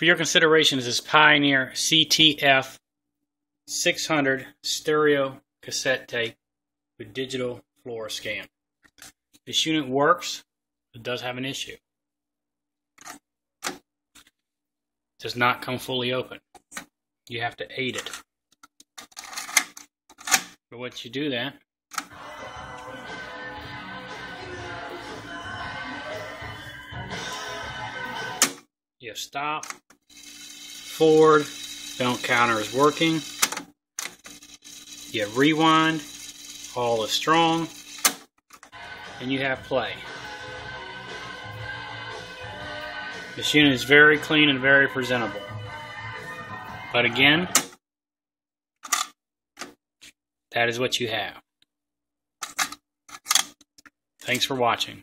For your consideration is this Pioneer CTF 600 stereo cassette tape with digital Fluroscan. This unit works, it does have an issue. does not come fully open. You have to aid it. But once you do that, you stop, forward, belt counter is working, you rewind, all is strong, and you have play. This unit is very clean and very presentable. But again, that is what you have. Thanks for watching.